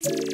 First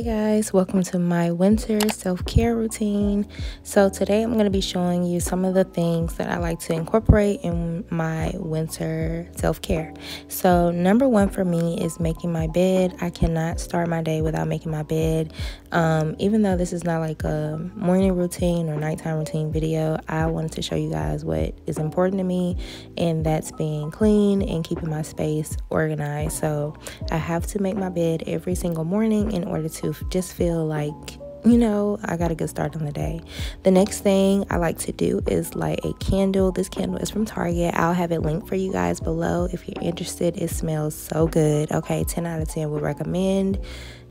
Hey guys, welcome to my winter self care routine. So, today I'm going to be showing you some of the things that I like to incorporate in my winter self care. So, number one for me is making my bed. I cannot start my day without making my bed. Um, even though this is not like a morning routine or nighttime routine video, I wanted to show you guys what is important to me, and that's being clean and keeping my space organized. So, I have to make my bed every single morning in order to just feel like you know, I got a good start on the day. The next thing I like to do is light a candle. This candle is from Target. I'll have it linked for you guys below if you're interested. It smells so good. Okay, 10 out of 10 would recommend.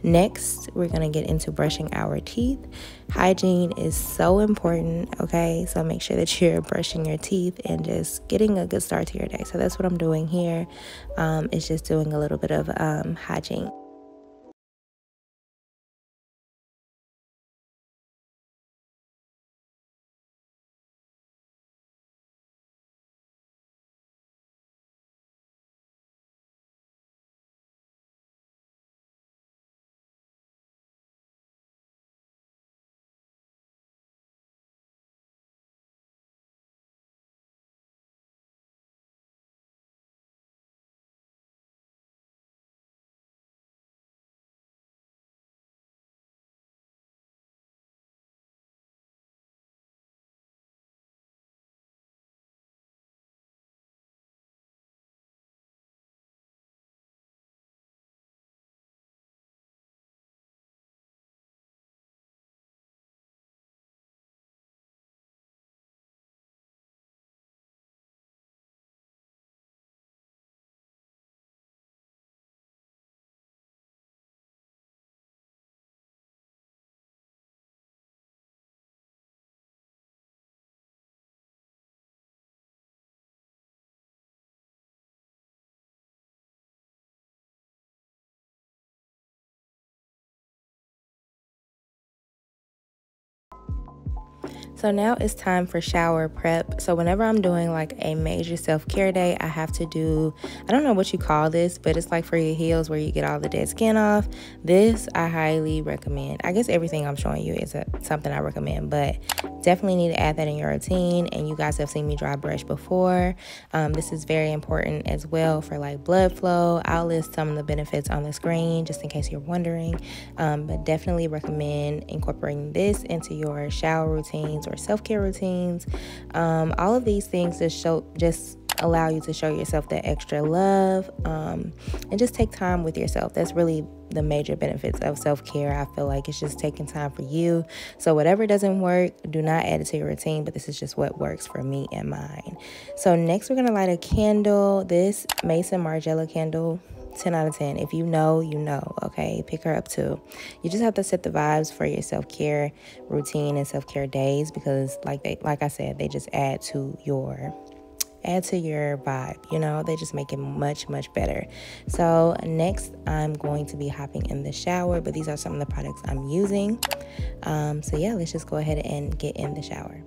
Next, we're going to get into brushing our teeth. Hygiene is so important, okay? So make sure that you're brushing your teeth and just getting a good start to your day. So that's what I'm doing here. Um, it's just doing a little bit of um, hygiene. So now it's time for shower prep. So whenever I'm doing like a major self-care day, I have to do I don't know what you call this, but it's like for your heels where you get all the dead skin off. This I highly recommend. I guess everything I'm showing you is a, something I recommend, but definitely need to add that in your routine. And you guys have seen me dry brush before. Um, this is very important as well for like blood flow. I'll list some of the benefits on the screen just in case you're wondering. Um, but definitely recommend incorporating this into your shower routines or self-care routines um, all of these things just show just allow you to show yourself that extra love um, and just take time with yourself that's really the major benefits of self-care i feel like it's just taking time for you so whatever doesn't work do not add it to your routine but this is just what works for me and mine so next we're going to light a candle this Maison Margiela candle 10 out of 10. If you know, you know, okay? Pick her up too. You just have to set the vibes for your self-care routine and self-care days because like they like I said, they just add to your add to your vibe you know? They just make it much much better. So next i'm going to be hopping in the shower but these are some of the products i'm using. Um, so yeah let's just go ahead and get in the shower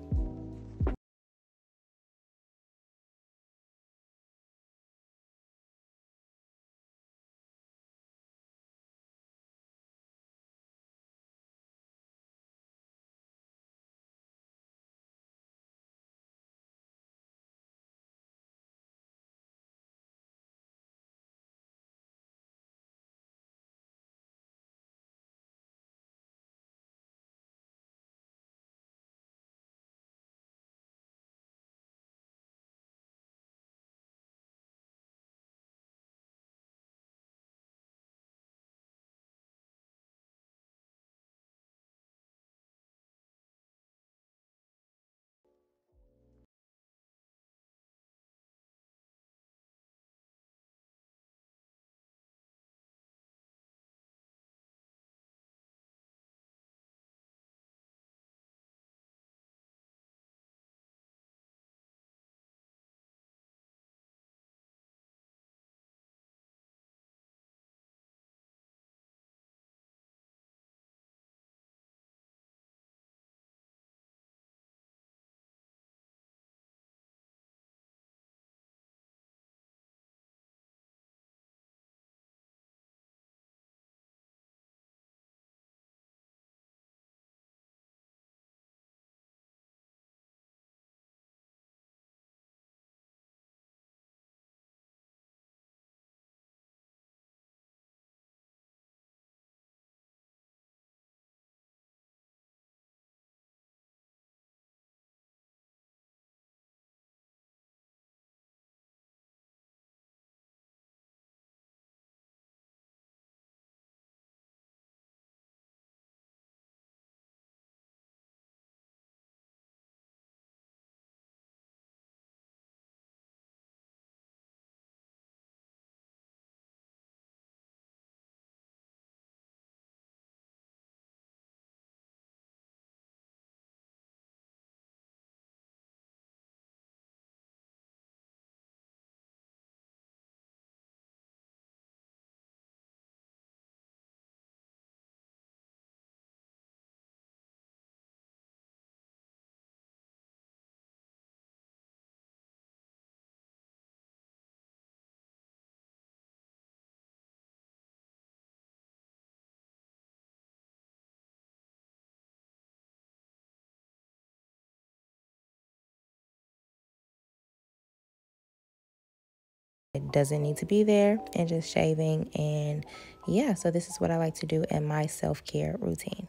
it doesn't need to be there and just shaving and yeah so this is what i like to do in my self-care routine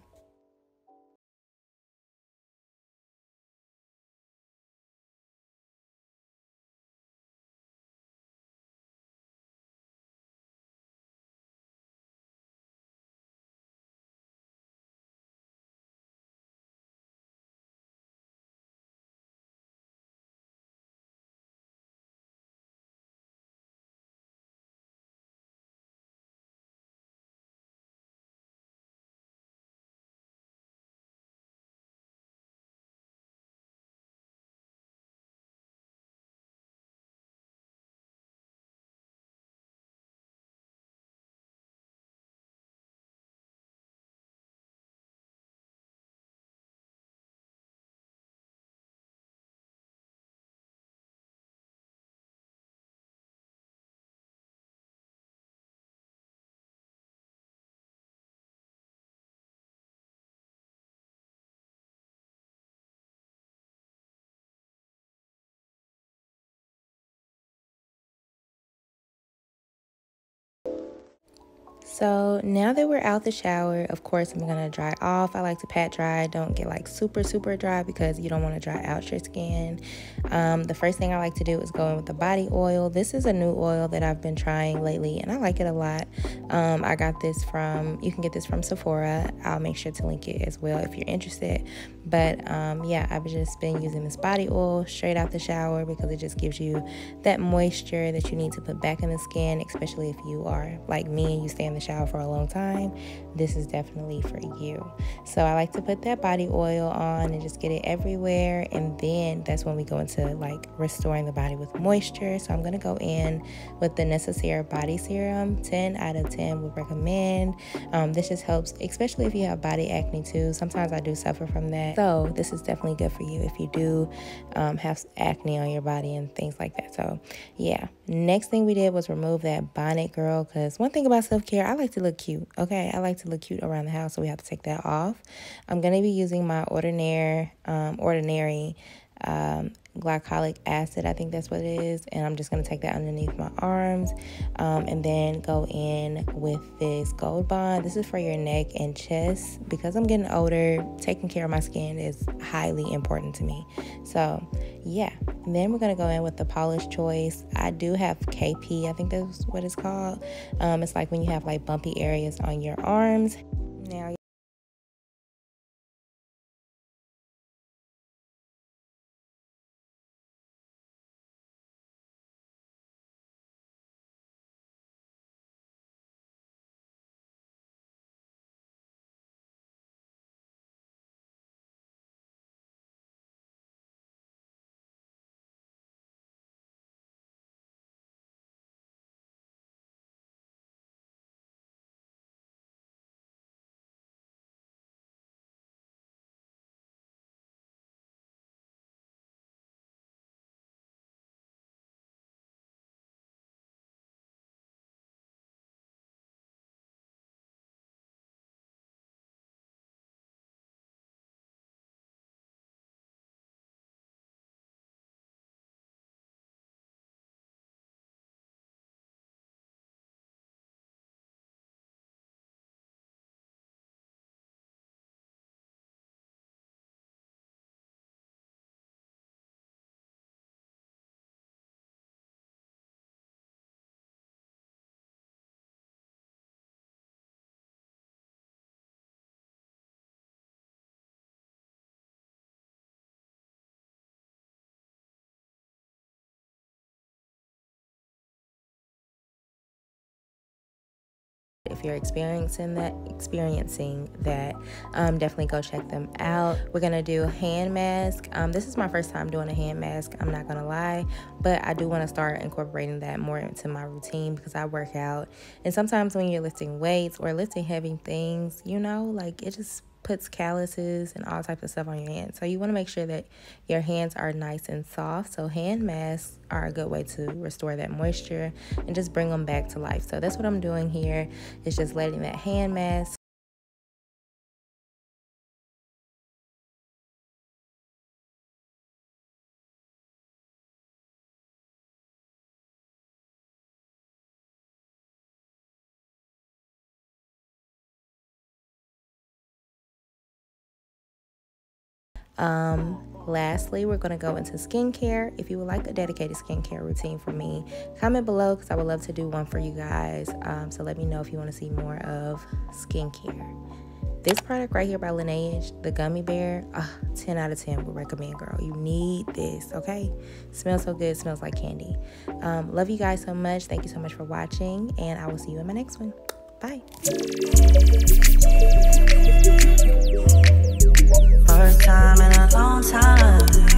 So now that we're out the shower, of course, I'm gonna dry off. I like to pat dry. Don't get like super, super dry because you don't wanna dry out your skin. Um, the first thing I like to do is go in with the body oil. This is a new oil that I've been trying lately and I like it a lot. Um, I got this from, you can get this from Sephora. I'll make sure to link it as well if you're interested. But um, yeah, I've just been using this body oil straight out the shower because it just gives you that moisture that you need to put back in the skin, especially if you are like me and you stay in the shower for a long time. This is definitely for you. So I like to put that body oil on and just get it everywhere. And then that's when we go into like restoring the body with moisture. So I'm going to go in with the Necessaire Body Serum. 10 out of 10 would recommend. Um, this just helps, especially if you have body acne too. Sometimes I do suffer from that. So this is definitely good for you if you do um, have acne on your body and things like that. So yeah. Next thing we did was remove that bonnet, girl. Because one thing about self care, like to look cute. Okay, I like to look cute around the house, so we have to take that off. I'm gonna be using my ordinary, um, ordinary um, glycolic acid. I think that's what it is. And I'm just going to take that underneath my arms um, and then go in with this Gold Bond. This is for your neck and chest. Because I'm getting older, taking care of my skin is highly important to me. So, yeah. And then we're going to go in with the Paula's Choice. I do have KP, I think that's what it's called. Um, it's like when you have like bumpy areas on your arms. Now, if you're experiencing that experiencing that um, definitely go check them out. We're gonna do a hand mask. Um, this is my first time doing a hand mask i'm not gonna lie but i do want to start incorporating that more into my routine because i work out. And sometimes when you're lifting weights or lifting heavy things you know like it just puts calluses and all types of stuff on your hands. So you want to make sure that your hands are nice and soft. So hand masks are a good way to restore that moisture and just bring them back to life. So that's what I'm doing here is just letting that hand mask Um, lastly, we're going to go into skincare. If you would like a dedicated skincare routine for me, comment below because I would love to do one for you guys. Um, so let me know if you want to see more of skincare. This product right here by Laneige, the gummy bear, uh, 10 out of 10 would recommend, girl. You need this, okay? Smells so good, smells like candy. Um, love you guys so much. Thank you so much for watching, and I will see you in my next one. Bye first time in a long time.